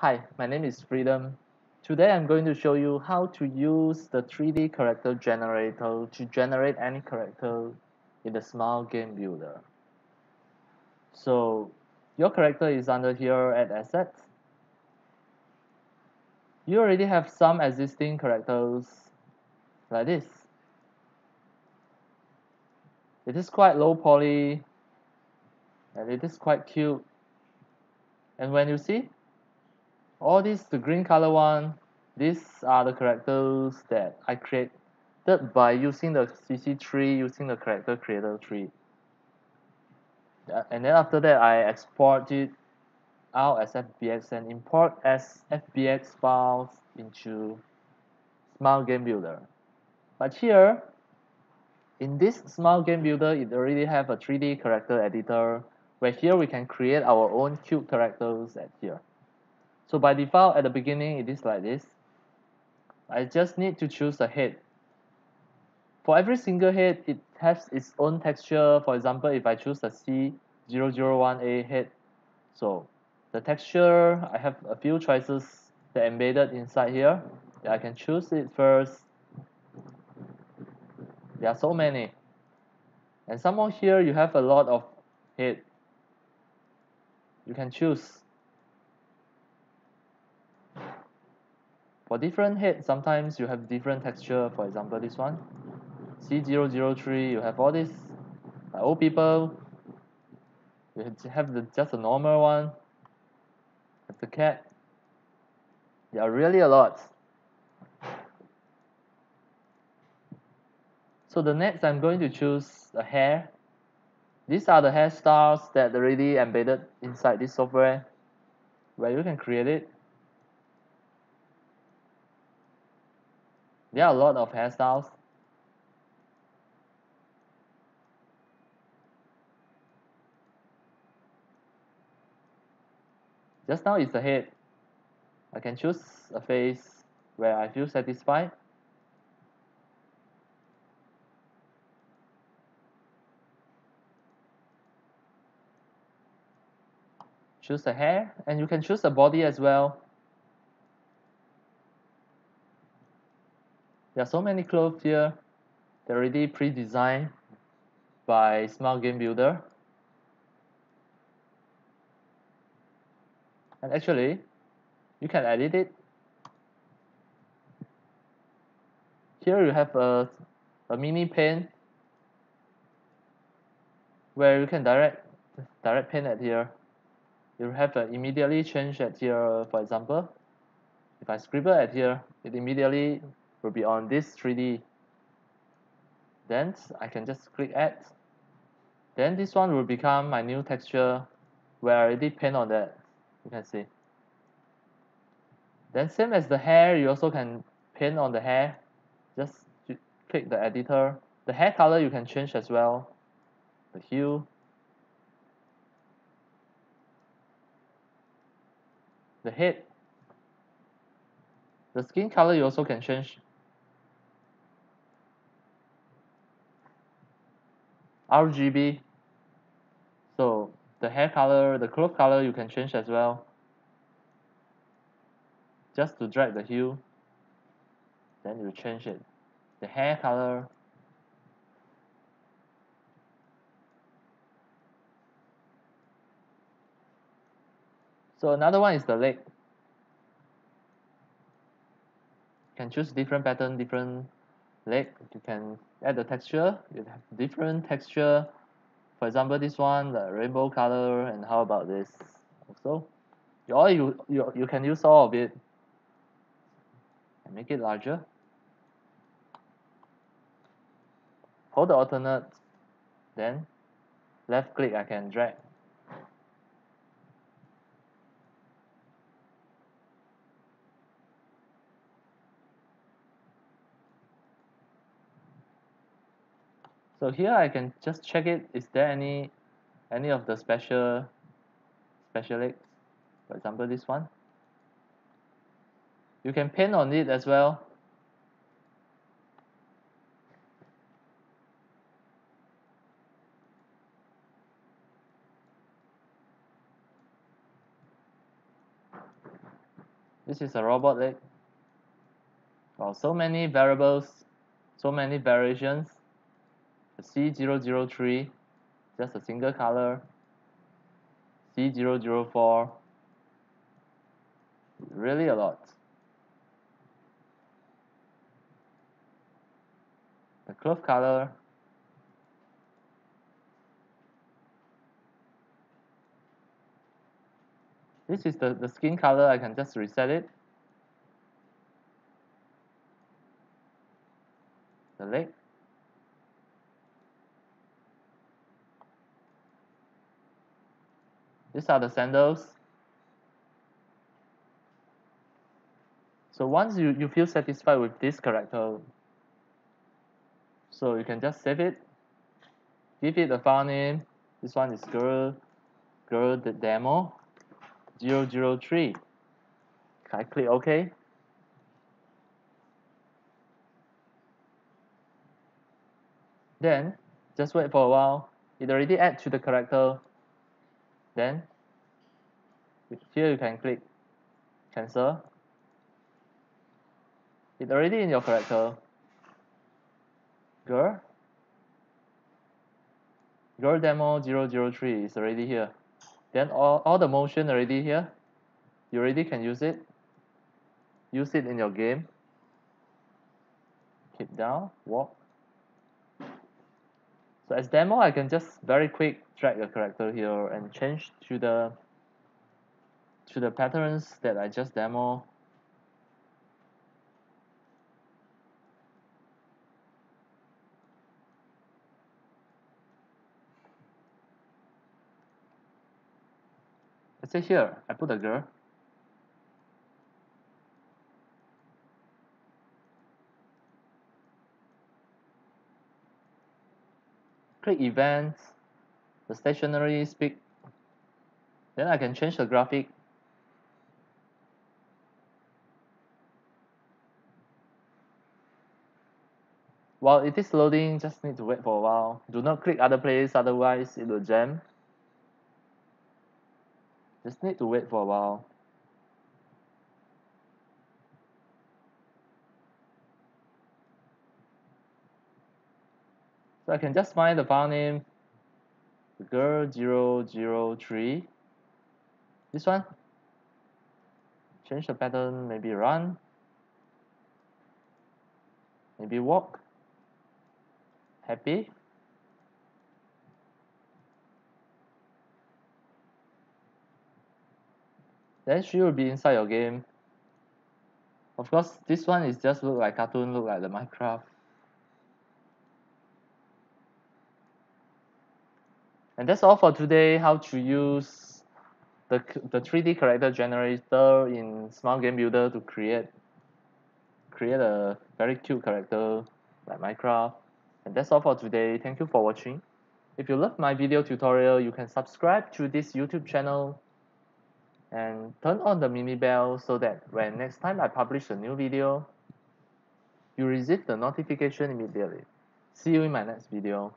Hi, my name is Freedom. Today I'm going to show you how to use the 3D character generator to generate any character in the Smile Game Builder. So your character is under here at Assets. You already have some existing characters like this. It is quite low poly and it is quite cute. And when you see all these the green color one these are the characters that I created by using the CC3 using the character creator 3. And then after that I export it out as FBX and import as FBX files into Smile Game Builder. But here in this Smile Game Builder it already have a 3D character editor where here we can create our own cube characters at here so by default at the beginning it is like this. I just need to choose a head. For every single head it has its own texture. For example if I choose the C001A head so the texture I have a few choices that embedded inside here. That I can choose it first. There are so many. And some here you have a lot of head. You can choose for different head sometimes you have different texture. For example this one C003 you have all this. Old people you have the just a normal one. Have the cat. There are really a lot. So the next I'm going to choose a hair. These are the hairstyles that already embedded inside this software where you can create it there are a lot of hairstyles. Just now is the head. I can choose a face where I feel satisfied. Choose the hair and you can choose the body as well there are so many clothes here they're already pre-designed by Smile Game Builder. And actually you can edit it. Here you have a, a mini pen where you can direct direct pen at here. You have a immediately change at here for example. If I scribble at here it immediately will be on this 3D then I can just click add. Then this one will become my new texture where I already paint on that you can see. Then same as the hair you also can paint on the hair. Just click the editor. The hair color you can change as well. The hue. The head. The skin color you also can change RGB so the hair color the cloth color you can change as well. Just to drag the hue. Then you change it. The hair color. So another one is the leg. Can choose different pattern different leg you can add the texture. You have different texture. For example this one the rainbow color and how about this also? All you you, you can use all of it. And make it larger. Hold the alternate then left click I can drag so here I can just check it. Is there any any of the special special legs for example this one. You can paint on it as well. This is a robot leg well so many variables so many variations C003 just a single color. C004 really a lot. The cloth color. This is the, the skin color. I can just reset it the leg these are the sandals. So once you, you feel satisfied with this character so you can just save it. Give it a file name. This one is girl girl the demo 003 I click OK? Then just wait for a while. It already add to the character then here you can click cancel. It already in your character. Girl. Girl demo 003 is already here. Then all, all the motion already here. You already can use it. Use it in your game. Keep down walk so as demo I can just very quick drag a character here and change to the to the patterns that I just demo. Let's say here I put a girl click events the stationary speak then I can change the graphic. While it is loading just need to wait for a while. Do not click other place otherwise it will jam. Just need to wait for a while so I can just find the file name girl 003 this one. Change the pattern maybe run. Maybe walk. Happy. Then she will be inside your game. Of course this one is just look like cartoon look like the minecraft and that's all for today. How to use the, the 3D character generator in Smile Game Builder to create create a very cute character like Minecraft. And that's all for today. Thank you for watching. If you love my video tutorial you can subscribe to this YouTube channel and turn on the mini bell so that when next time I publish a new video you receive the notification immediately. See you in my next video